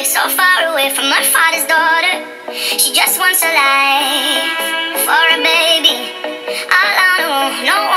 so far away from my father's daughter. She just wants a life for a baby. All I know, no